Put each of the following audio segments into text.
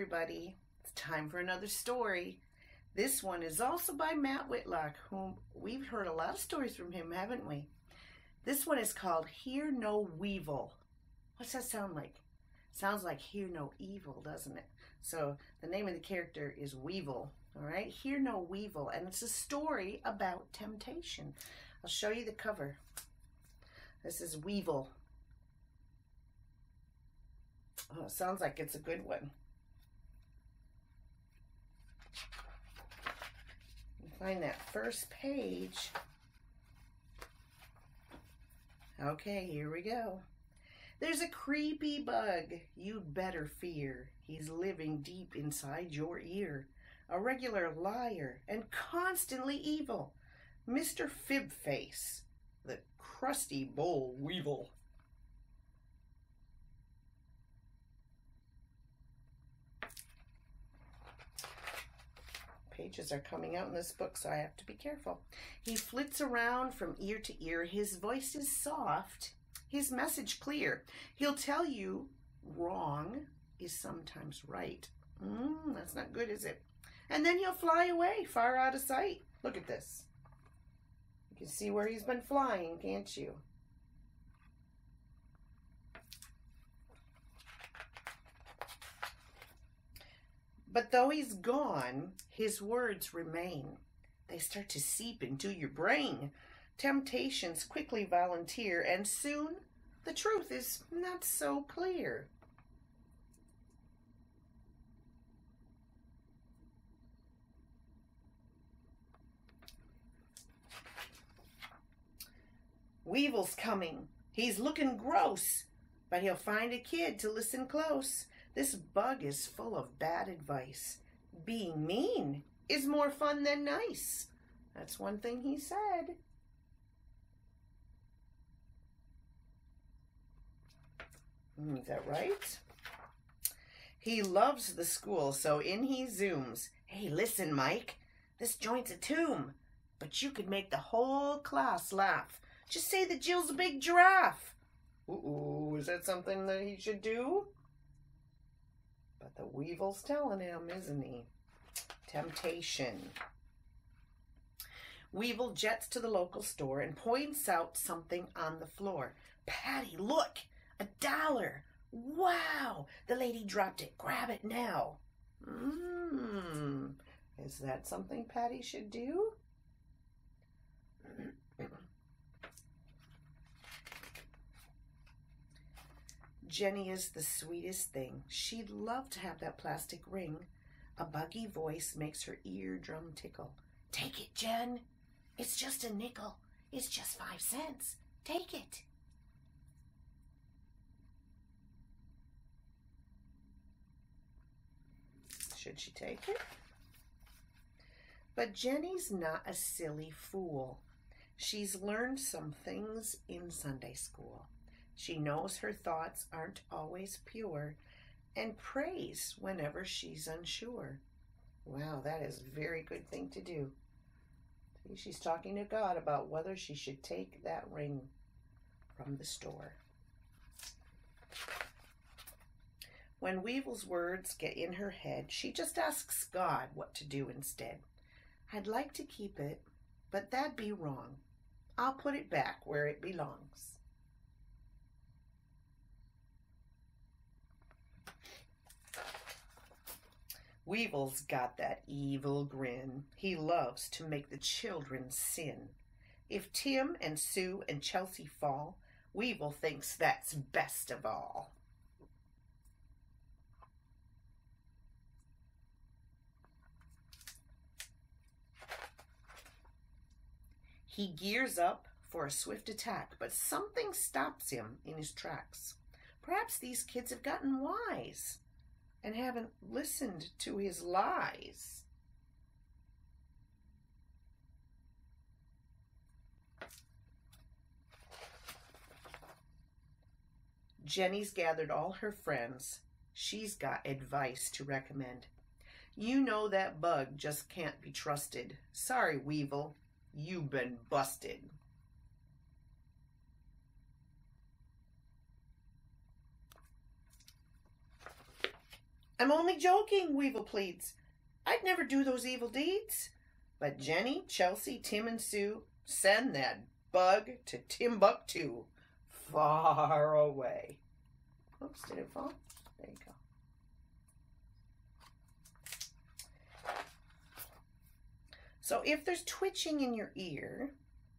everybody. It's time for another story. This one is also by Matt Whitlock, whom we've heard a lot of stories from him, haven't we? This one is called Hear No Weevil. What's that sound like? Sounds like Hear No Evil, doesn't it? So the name of the character is Weevil. All right, Hear No Weevil, and it's a story about temptation. I'll show you the cover. This is Weevil. Oh, sounds like it's a good one. Find that first page. Okay, here we go. There's a creepy bug you'd better fear. He's living deep inside your ear. A regular liar and constantly evil. Mr. Fibface, the crusty boll weevil. Pages are coming out in this book, so I have to be careful. He flits around from ear to ear. His voice is soft, his message clear. He'll tell you wrong is sometimes right. Mm, that's not good, is it? And then he'll fly away, far out of sight. Look at this. You can see where he's been flying, can't you? But though he's gone, his words remain. They start to seep into your brain. Temptations quickly volunteer, and soon the truth is not so clear. Weevil's coming. He's looking gross, but he'll find a kid to listen close. This bug is full of bad advice. Being mean is more fun than nice. That's one thing he said. Hmm, is that right? He loves the school, so in he zooms. Hey, listen, Mike. This joint's a tomb, but you could make the whole class laugh. Just say that Jill's a big giraffe. Ooh, is that something that he should do? But the Weevil's telling him, isn't he? Temptation. Weevil jets to the local store and points out something on the floor. Patty, look! A dollar! Wow! The lady dropped it. Grab it now. Mmm. Is that something Patty should do? Jenny is the sweetest thing. She'd love to have that plastic ring. A buggy voice makes her eardrum tickle. Take it, Jen. It's just a nickel. It's just five cents. Take it. Should she take it? But Jenny's not a silly fool. She's learned some things in Sunday school. She knows her thoughts aren't always pure and prays whenever she's unsure. Wow, that is a very good thing to do. She's talking to God about whether she should take that ring from the store. When Weevil's words get in her head, she just asks God what to do instead. I'd like to keep it, but that'd be wrong. I'll put it back where it belongs. Weevil's got that evil grin. He loves to make the children sin. If Tim and Sue and Chelsea fall, Weevil thinks that's best of all. He gears up for a swift attack, but something stops him in his tracks. Perhaps these kids have gotten wise and haven't listened to his lies. Jenny's gathered all her friends. She's got advice to recommend. You know that bug just can't be trusted. Sorry, Weevil, you've been busted. I'm only joking, Weevil pleads. I'd never do those evil deeds. But Jenny, Chelsea, Tim, and Sue send that bug to Timbuktu, far away. Oops, did it fall? There you go. So if there's twitching in your ear,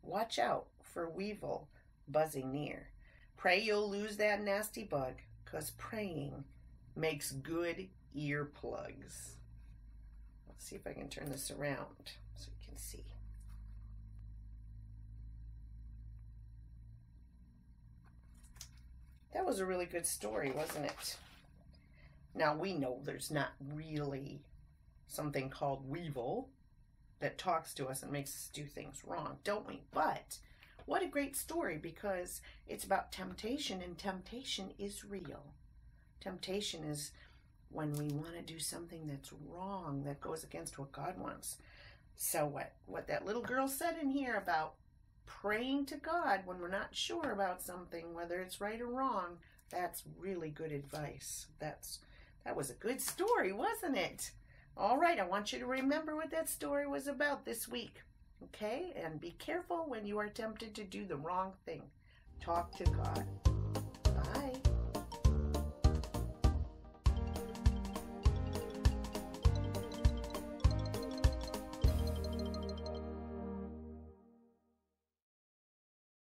watch out for weevil buzzing near. Pray you'll lose that nasty bug, because praying makes good earplugs. Let's see if I can turn this around so you can see. That was a really good story, wasn't it? Now we know there's not really something called Weevil that talks to us and makes us do things wrong, don't we? But what a great story because it's about temptation and temptation is real. Temptation is when we want to do something that's wrong, that goes against what God wants. So what what that little girl said in here about praying to God when we're not sure about something, whether it's right or wrong, that's really good advice. That's that was a good story, wasn't it? All right, I want you to remember what that story was about this week. Okay? And be careful when you are tempted to do the wrong thing. Talk to God.